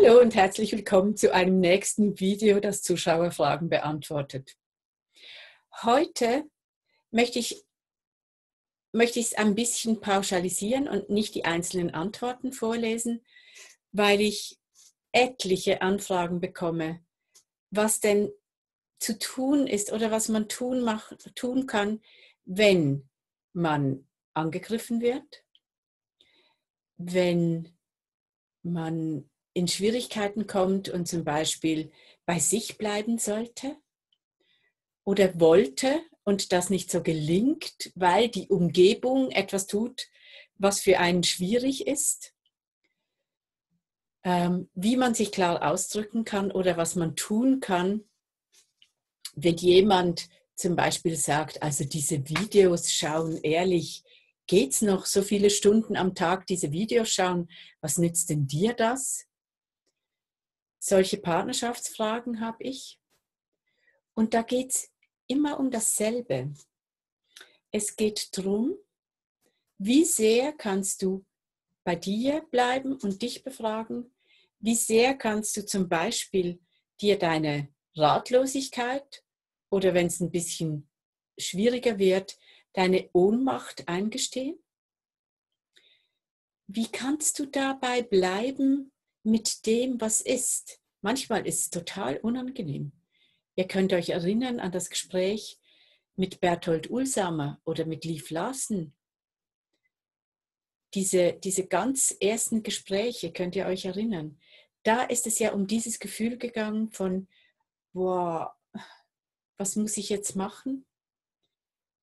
Hallo und herzlich willkommen zu einem nächsten Video, das Zuschauerfragen beantwortet. Heute möchte ich, möchte ich es ein bisschen pauschalisieren und nicht die einzelnen Antworten vorlesen, weil ich etliche Anfragen bekomme, was denn zu tun ist oder was man tun, macht, tun kann, wenn man angegriffen wird, wenn man in Schwierigkeiten kommt und zum Beispiel bei sich bleiben sollte oder wollte und das nicht so gelingt, weil die Umgebung etwas tut, was für einen schwierig ist, ähm, wie man sich klar ausdrücken kann oder was man tun kann, wenn jemand zum Beispiel sagt, also diese Videos schauen ehrlich, geht es noch so viele Stunden am Tag diese Videos schauen? Was nützt denn dir das? Solche Partnerschaftsfragen habe ich. Und da geht es immer um dasselbe. Es geht darum, wie sehr kannst du bei dir bleiben und dich befragen? Wie sehr kannst du zum Beispiel dir deine Ratlosigkeit oder wenn es ein bisschen schwieriger wird, deine Ohnmacht eingestehen? Wie kannst du dabei bleiben mit dem, was ist? Manchmal ist es total unangenehm. Ihr könnt euch erinnern an das Gespräch mit Berthold Ulsamer oder mit Liv Larsen. Diese, diese ganz ersten Gespräche, könnt ihr euch erinnern. Da ist es ja um dieses Gefühl gegangen von, boah, was muss ich jetzt machen?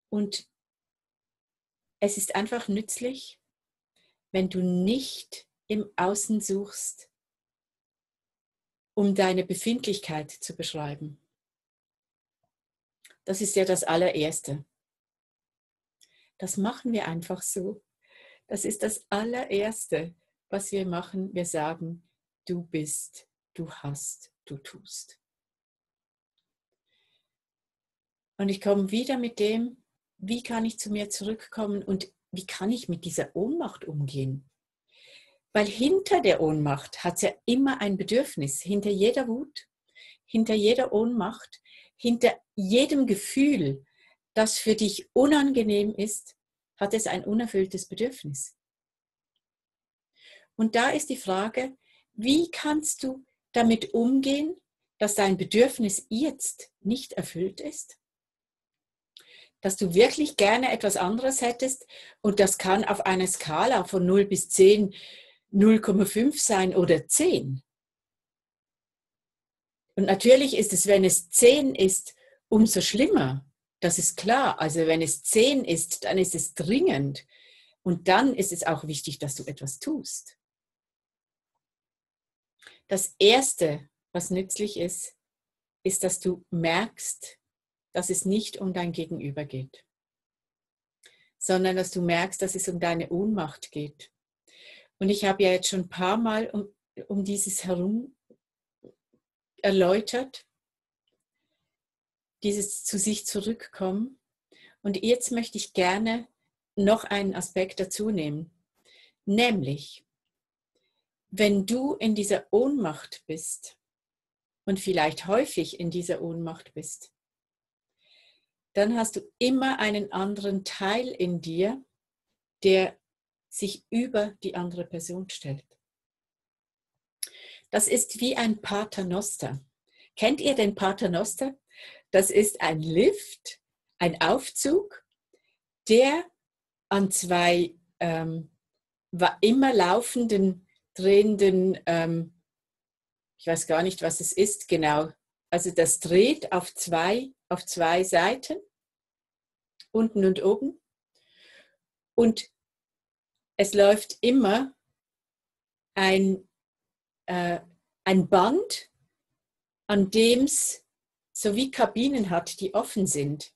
Und es ist einfach nützlich, wenn du nicht im Außen suchst, um deine Befindlichkeit zu beschreiben. Das ist ja das allererste. Das machen wir einfach so. Das ist das allererste, was wir machen. Wir sagen, du bist, du hast, du tust. Und ich komme wieder mit dem, wie kann ich zu mir zurückkommen und wie kann ich mit dieser Ohnmacht umgehen? Weil hinter der Ohnmacht hat es ja immer ein Bedürfnis, hinter jeder Wut, hinter jeder Ohnmacht, hinter jedem Gefühl, das für dich unangenehm ist, hat es ein unerfülltes Bedürfnis. Und da ist die Frage, wie kannst du damit umgehen, dass dein Bedürfnis jetzt nicht erfüllt ist? dass du wirklich gerne etwas anderes hättest und das kann auf einer Skala von 0 bis 10 0,5 sein oder 10. Und natürlich ist es, wenn es 10 ist, umso schlimmer. Das ist klar. Also wenn es 10 ist, dann ist es dringend. Und dann ist es auch wichtig, dass du etwas tust. Das Erste, was nützlich ist, ist, dass du merkst, dass es nicht um dein Gegenüber geht, sondern dass du merkst, dass es um deine Ohnmacht geht. Und ich habe ja jetzt schon ein paar Mal um, um dieses herum erläutert, dieses zu sich zurückkommen. Und jetzt möchte ich gerne noch einen Aspekt dazu nehmen, nämlich, wenn du in dieser Ohnmacht bist und vielleicht häufig in dieser Ohnmacht bist, dann hast du immer einen anderen Teil in dir, der sich über die andere Person stellt. Das ist wie ein Paternoster. Kennt ihr den Paternoster? Das ist ein Lift, ein Aufzug, der an zwei ähm, immer laufenden, drehenden, ähm, ich weiß gar nicht, was es ist genau. Also das dreht auf zwei auf zwei Seiten, unten und oben. Und es läuft immer ein, äh, ein Band, an dem es so wie Kabinen hat, die offen sind.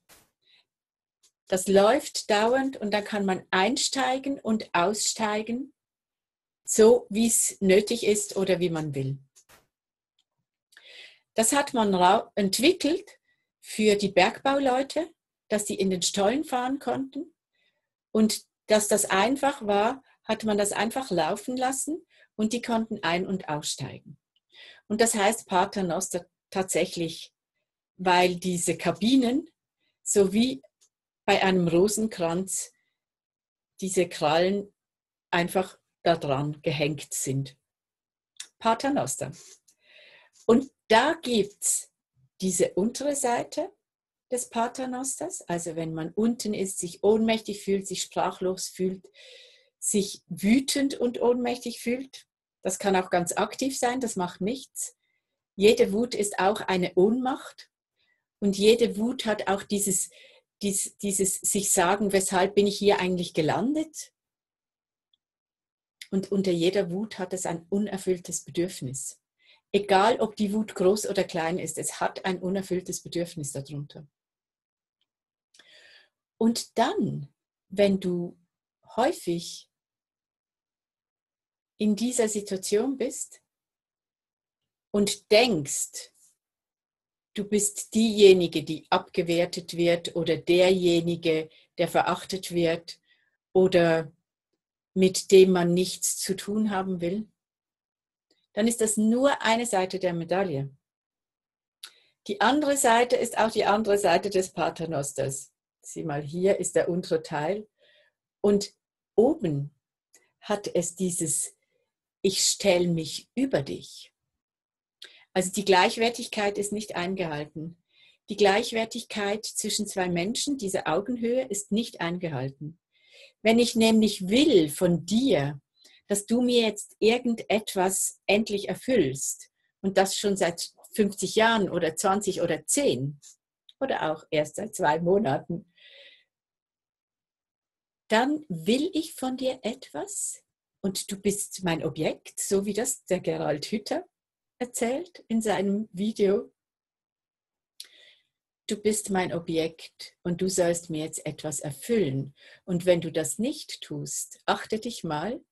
Das läuft dauernd und da kann man einsteigen und aussteigen, so wie es nötig ist oder wie man will. Das hat man entwickelt, für die Bergbauleute, dass sie in den Stollen fahren konnten. Und dass das einfach war, hat man das einfach laufen lassen und die konnten ein- und aussteigen. Und das heißt Paternoster tatsächlich, weil diese Kabinen sowie bei einem Rosenkranz diese Krallen einfach daran gehängt sind. Paternoster. Und da gibt es diese untere Seite des Paternosters, also wenn man unten ist, sich ohnmächtig fühlt, sich sprachlos fühlt, sich wütend und ohnmächtig fühlt. Das kann auch ganz aktiv sein, das macht nichts. Jede Wut ist auch eine Ohnmacht und jede Wut hat auch dieses, dieses, dieses sich sagen, weshalb bin ich hier eigentlich gelandet? Und unter jeder Wut hat es ein unerfülltes Bedürfnis. Egal, ob die Wut groß oder klein ist, es hat ein unerfülltes Bedürfnis darunter. Und dann, wenn du häufig in dieser Situation bist und denkst, du bist diejenige, die abgewertet wird oder derjenige, der verachtet wird oder mit dem man nichts zu tun haben will, dann ist das nur eine Seite der Medaille. Die andere Seite ist auch die andere Seite des Paternosters. Sieh mal, hier ist der untere Teil. Und oben hat es dieses, ich stelle mich über dich. Also die Gleichwertigkeit ist nicht eingehalten. Die Gleichwertigkeit zwischen zwei Menschen, diese Augenhöhe, ist nicht eingehalten. Wenn ich nämlich will von dir, dass du mir jetzt irgendetwas endlich erfüllst und das schon seit 50 Jahren oder 20 oder 10 oder auch erst seit zwei Monaten, dann will ich von dir etwas und du bist mein Objekt, so wie das der Gerald Hütter erzählt in seinem Video. Du bist mein Objekt und du sollst mir jetzt etwas erfüllen. Und wenn du das nicht tust, achte dich mal,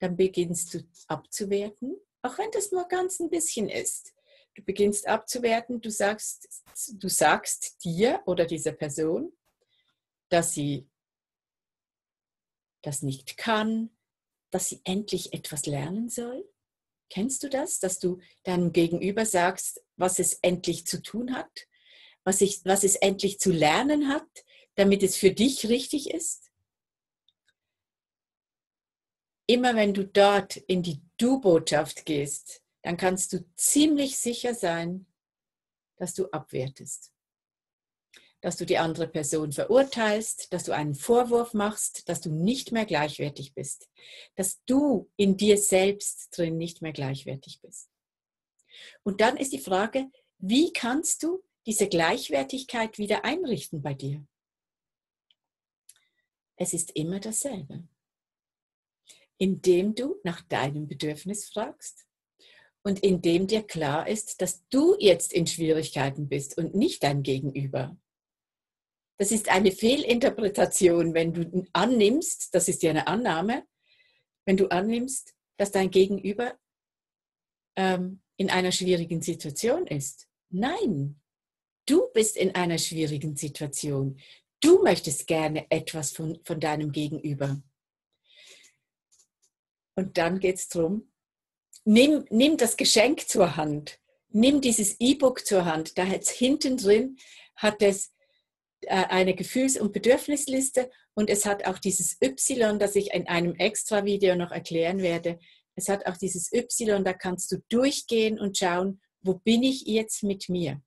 dann beginnst du abzuwerten, auch wenn das nur ganz ein bisschen ist. Du beginnst abzuwerten, du sagst, du sagst dir oder dieser Person, dass sie das nicht kann, dass sie endlich etwas lernen soll. Kennst du das, dass du deinem Gegenüber sagst, was es endlich zu tun hat, was, ich, was es endlich zu lernen hat, damit es für dich richtig ist? immer wenn du dort in die Du-Botschaft gehst, dann kannst du ziemlich sicher sein, dass du abwertest. Dass du die andere Person verurteilst, dass du einen Vorwurf machst, dass du nicht mehr gleichwertig bist. Dass du in dir selbst drin nicht mehr gleichwertig bist. Und dann ist die Frage, wie kannst du diese Gleichwertigkeit wieder einrichten bei dir? Es ist immer dasselbe indem du nach deinem Bedürfnis fragst und indem dir klar ist, dass du jetzt in Schwierigkeiten bist und nicht dein Gegenüber. Das ist eine Fehlinterpretation, wenn du annimmst, das ist ja eine Annahme, wenn du annimmst, dass dein Gegenüber ähm, in einer schwierigen Situation ist. Nein, du bist in einer schwierigen Situation. Du möchtest gerne etwas von, von deinem Gegenüber. Und dann geht es darum, nimm, nimm das Geschenk zur Hand, nimm dieses E-Book zur Hand. Da hat hinten drin hat es eine Gefühls- und Bedürfnisliste und es hat auch dieses Y, das ich in einem extra Video noch erklären werde. Es hat auch dieses Y, da kannst du durchgehen und schauen, wo bin ich jetzt mit mir.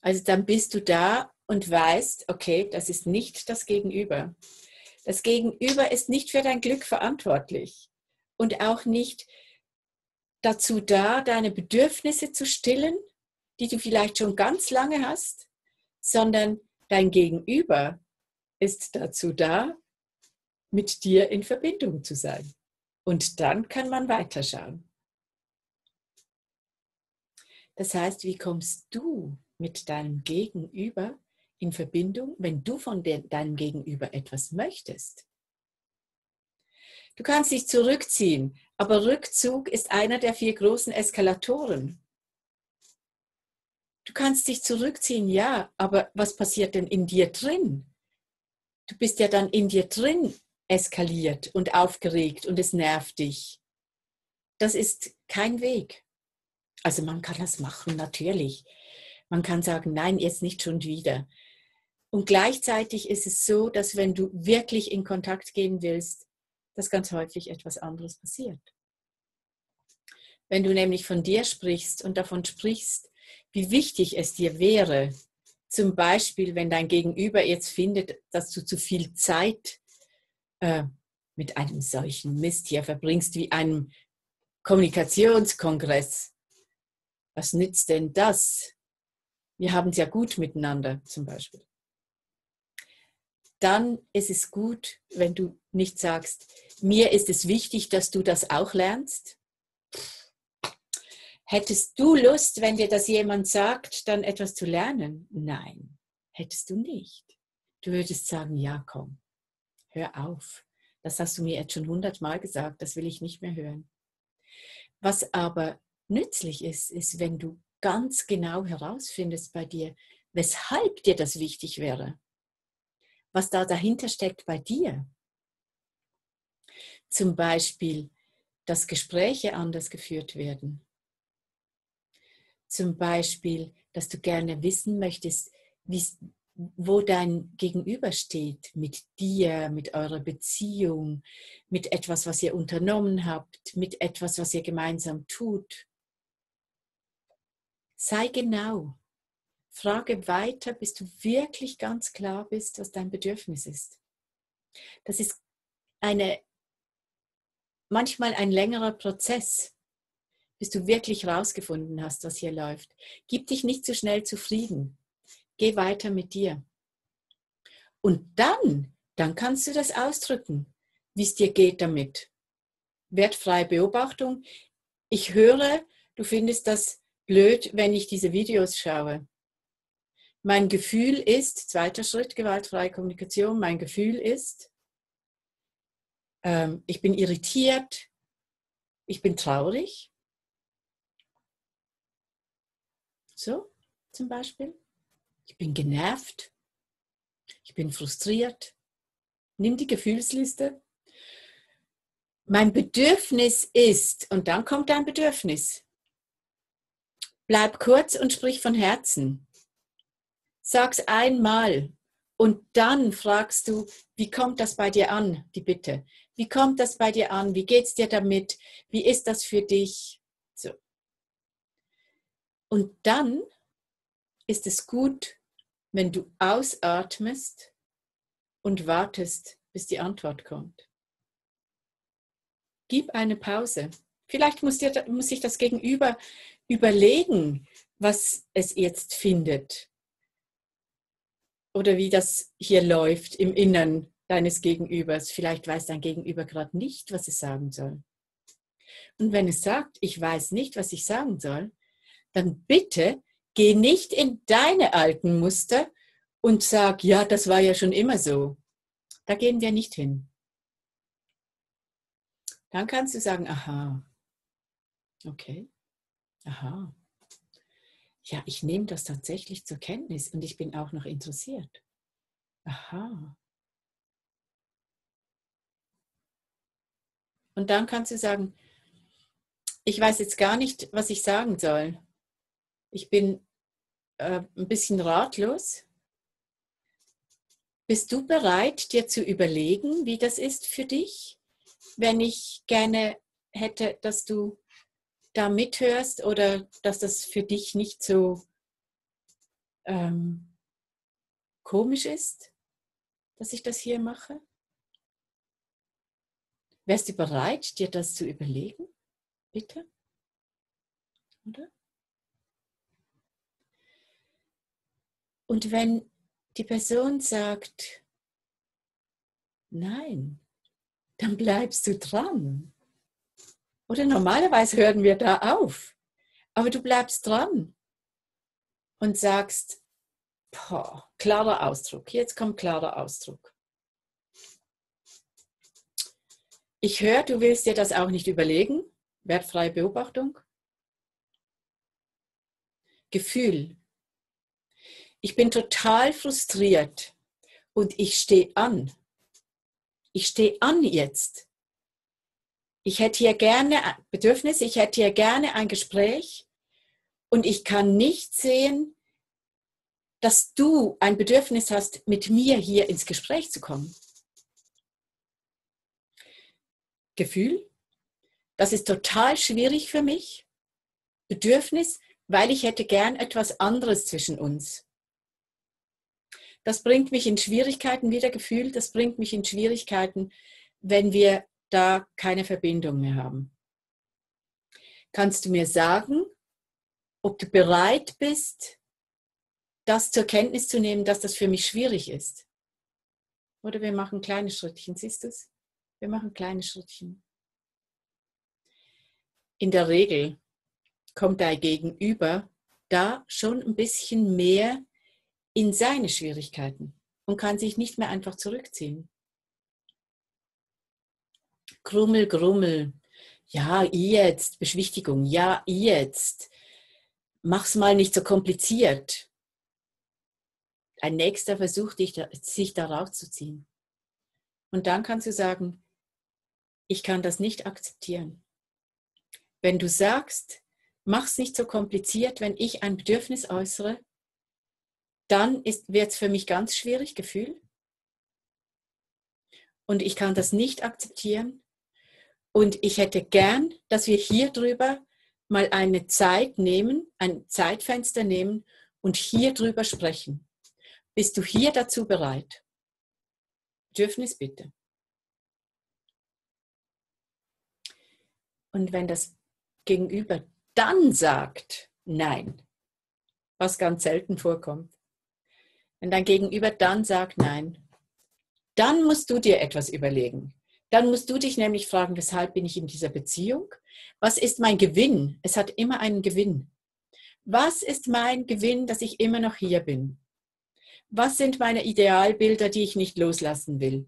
Also dann bist du da und weißt, okay, das ist nicht das Gegenüber. Das Gegenüber ist nicht für dein Glück verantwortlich und auch nicht dazu da, deine Bedürfnisse zu stillen, die du vielleicht schon ganz lange hast, sondern dein Gegenüber ist dazu da, mit dir in Verbindung zu sein. Und dann kann man weiterschauen. Das heißt, wie kommst du mit deinem Gegenüber in Verbindung, wenn du von deinem Gegenüber etwas möchtest. Du kannst dich zurückziehen, aber Rückzug ist einer der vier großen Eskalatoren. Du kannst dich zurückziehen, ja, aber was passiert denn in dir drin? Du bist ja dann in dir drin eskaliert und aufgeregt und es nervt dich. das ist kein Weg. Also man kann das machen, natürlich. Man kann sagen, nein, jetzt nicht schon wieder. Und gleichzeitig ist es so, dass wenn du wirklich in Kontakt gehen willst, dass ganz häufig etwas anderes passiert. Wenn du nämlich von dir sprichst und davon sprichst, wie wichtig es dir wäre, zum Beispiel, wenn dein Gegenüber jetzt findet, dass du zu viel Zeit äh, mit einem solchen Mist hier verbringst wie einem Kommunikationskongress. Was nützt denn das? Wir haben es ja gut miteinander zum Beispiel. Dann ist es gut, wenn du nicht sagst, mir ist es wichtig, dass du das auch lernst. Hättest du Lust, wenn dir das jemand sagt, dann etwas zu lernen? Nein, hättest du nicht. Du würdest sagen, ja, komm, hör auf. Das hast du mir jetzt schon hundertmal gesagt, das will ich nicht mehr hören. Was aber nützlich ist, ist, wenn du ganz genau herausfindest bei dir, weshalb dir das wichtig wäre, was da dahinter steckt bei dir. Zum Beispiel, dass Gespräche anders geführt werden zum Beispiel, dass du gerne wissen möchtest, wo dein Gegenüber steht mit dir, mit eurer Beziehung, mit etwas, was ihr unternommen habt, mit etwas, was ihr gemeinsam tut. Sei genau. Frage weiter, bis du wirklich ganz klar bist, was dein Bedürfnis ist. Das ist eine, manchmal ein längerer Prozess bis du wirklich rausgefunden hast, was hier läuft. Gib dich nicht zu schnell zufrieden. Geh weiter mit dir. Und dann, dann kannst du das ausdrücken, wie es dir geht damit. Wertfreie Beobachtung. Ich höre, du findest das blöd, wenn ich diese Videos schaue. Mein Gefühl ist, zweiter Schritt, gewaltfreie Kommunikation, mein Gefühl ist, ähm, ich bin irritiert, ich bin traurig, So zum Beispiel. Ich bin genervt. Ich bin frustriert. Nimm die Gefühlsliste. Mein Bedürfnis ist, und dann kommt dein Bedürfnis. Bleib kurz und sprich von Herzen. Sag's einmal und dann fragst du, wie kommt das bei dir an, die Bitte? Wie kommt das bei dir an? Wie geht's dir damit? Wie ist das für dich? Und dann ist es gut, wenn du ausatmest und wartest, bis die Antwort kommt. Gib eine Pause. Vielleicht muss, dir, muss sich das Gegenüber überlegen, was es jetzt findet oder wie das hier läuft im Innern deines Gegenübers. Vielleicht weiß dein Gegenüber gerade nicht, was es sagen soll. Und wenn es sagt, ich weiß nicht, was ich sagen soll, dann bitte geh nicht in deine alten Muster und sag, ja, das war ja schon immer so. Da gehen wir nicht hin. Dann kannst du sagen, aha, okay, aha. Ja, ich nehme das tatsächlich zur Kenntnis und ich bin auch noch interessiert. Aha. Und dann kannst du sagen, ich weiß jetzt gar nicht, was ich sagen soll. Ich bin äh, ein bisschen ratlos. Bist du bereit, dir zu überlegen, wie das ist für dich, wenn ich gerne hätte, dass du da mithörst oder dass das für dich nicht so ähm, komisch ist, dass ich das hier mache? Wärst du bereit, dir das zu überlegen? Bitte? Oder? Und wenn die Person sagt, nein, dann bleibst du dran. Oder normalerweise hören wir da auf. Aber du bleibst dran und sagst, boah, klarer Ausdruck. Jetzt kommt klarer Ausdruck. Ich höre, du willst dir das auch nicht überlegen. Wertfreie Beobachtung. Gefühl ich bin total frustriert und ich stehe an. Ich stehe an jetzt. ich hätte hier gerne Bedürfnis, ich hätte hier gerne ein Gespräch und ich kann nicht sehen, dass du ein Bedürfnis hast, mit mir hier ins Gespräch zu kommen. Gefühl, das ist total schwierig für mich. Bedürfnis, weil ich hätte gern etwas anderes zwischen uns. Das bringt mich in Schwierigkeiten, wieder Gefühl, das bringt mich in Schwierigkeiten, wenn wir da keine Verbindung mehr haben. Kannst du mir sagen, ob du bereit bist, das zur Kenntnis zu nehmen, dass das für mich schwierig ist? Oder wir machen kleine Schrittchen, siehst du es? Wir machen kleine Schrittchen. In der Regel kommt dein Gegenüber da schon ein bisschen mehr in seine Schwierigkeiten und kann sich nicht mehr einfach zurückziehen. Grummel, Grummel. Ja, jetzt. Beschwichtigung. Ja, jetzt. Mach's mal nicht so kompliziert. Ein nächster versucht, sich da rauszuziehen. Und dann kannst du sagen, ich kann das nicht akzeptieren. Wenn du sagst, mach's nicht so kompliziert, wenn ich ein Bedürfnis äußere, dann wird es für mich ganz schwierig, Gefühl. Und ich kann das nicht akzeptieren. Und ich hätte gern, dass wir hier drüber mal eine Zeit nehmen, ein Zeitfenster nehmen und hier drüber sprechen. Bist du hier dazu bereit? Bedürfnis bitte. Und wenn das Gegenüber dann sagt Nein, was ganz selten vorkommt, wenn dein Gegenüber dann sagt Nein, dann musst du dir etwas überlegen. Dann musst du dich nämlich fragen, weshalb bin ich in dieser Beziehung? Was ist mein Gewinn? Es hat immer einen Gewinn. Was ist mein Gewinn, dass ich immer noch hier bin? Was sind meine Idealbilder, die ich nicht loslassen will?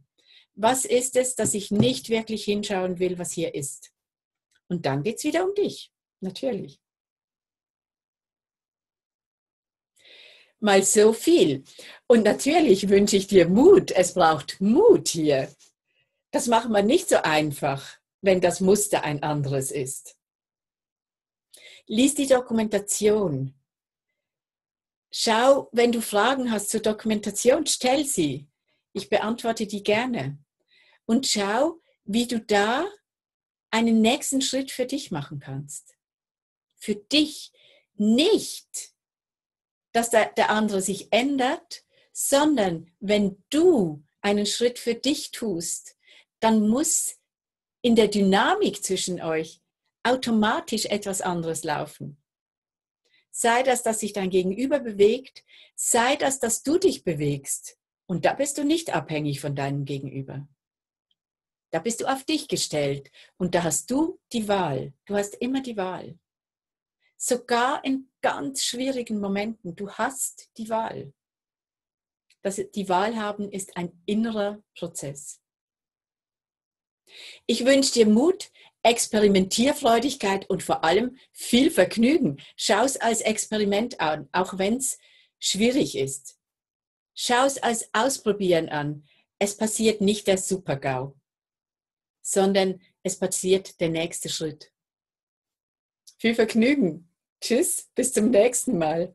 Was ist es, dass ich nicht wirklich hinschauen will, was hier ist? Und dann geht es wieder um dich, natürlich. Mal so viel. Und natürlich wünsche ich dir Mut. Es braucht Mut hier. Das macht man nicht so einfach, wenn das Muster ein anderes ist. Lies die Dokumentation. Schau, wenn du Fragen hast zur Dokumentation, stell sie. Ich beantworte die gerne. Und schau, wie du da einen nächsten Schritt für dich machen kannst. Für dich, nicht dass der, der andere sich ändert, sondern wenn du einen Schritt für dich tust, dann muss in der Dynamik zwischen euch automatisch etwas anderes laufen. Sei das, dass sich dein Gegenüber bewegt, sei das, dass du dich bewegst. Und da bist du nicht abhängig von deinem Gegenüber. Da bist du auf dich gestellt und da hast du die Wahl. Du hast immer die Wahl. Sogar in ganz schwierigen Momenten, du hast die Wahl. Das, die Wahl haben ist ein innerer Prozess. Ich wünsche dir Mut, Experimentierfreudigkeit und vor allem viel Vergnügen. Schau es als Experiment an, auch wenn es schwierig ist. Schau es als Ausprobieren an. Es passiert nicht der Supergau, sondern es passiert der nächste Schritt. Viel Vergnügen! Tschüss, bis zum nächsten Mal.